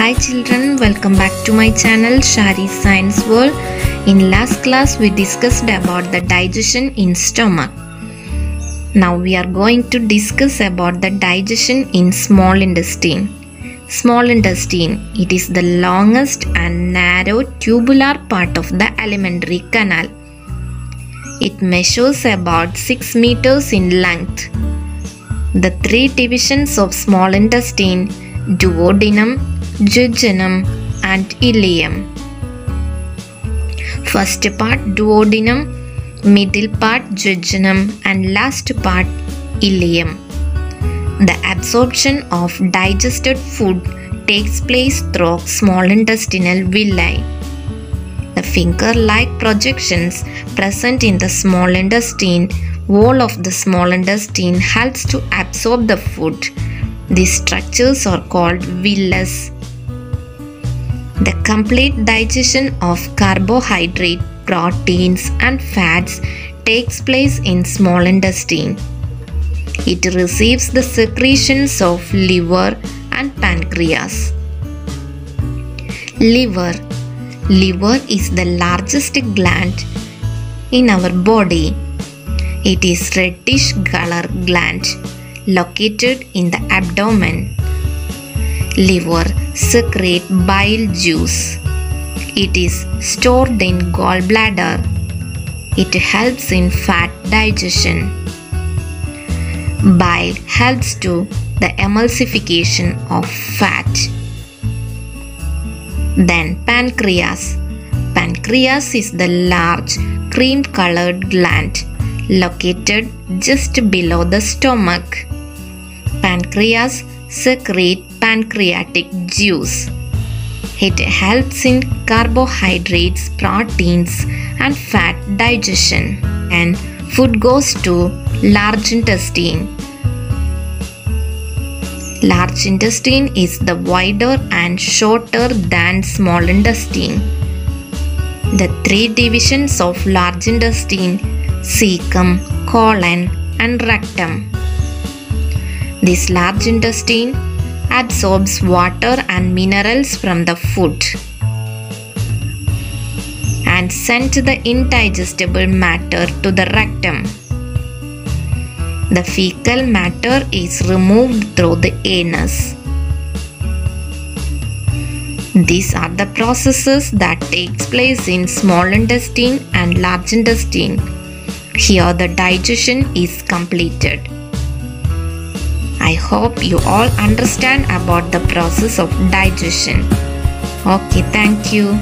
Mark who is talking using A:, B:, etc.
A: Hi children, welcome back to my channel Sari's Science World. In last class we discussed about the digestion in stomach. Now we are going to discuss about the digestion in small intestine. Small intestine, it is the longest and narrow tubular part of the alimentary canal. It measures about 6 meters in length. The three divisions of small intestine duodenum, jejunum, and ileum. First part duodenum, middle part jejunum, and last part ileum. The absorption of digested food takes place through small intestinal villi. The finger like projections present in the small intestine wall of the small intestine helps to absorb the food. These structures are called villas. The complete digestion of carbohydrate, proteins, and fats takes place in small intestine. It receives the secretions of liver and pancreas. Liver Liver is the largest gland in our body. It is reddish color gland located in the abdomen. Liver secrete bile juice. It is stored in gallbladder. It helps in fat digestion. Bile helps to the emulsification of fat. Then pancreas. Pancreas is the large cream colored gland located just below the stomach. Pancreas secrete pancreatic juice. It helps in carbohydrates, proteins and fat digestion. And food goes to large intestine. Large intestine is the wider and shorter than small intestine. The three divisions of large intestine cecum, colon, and rectum. This large intestine absorbs water and minerals from the food and sends the indigestible matter to the rectum. The fecal matter is removed through the anus. These are the processes that takes place in small intestine and large intestine. Here the digestion is completed. I hope you all understand about the process of digestion. Okay, thank you.